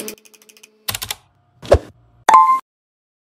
you.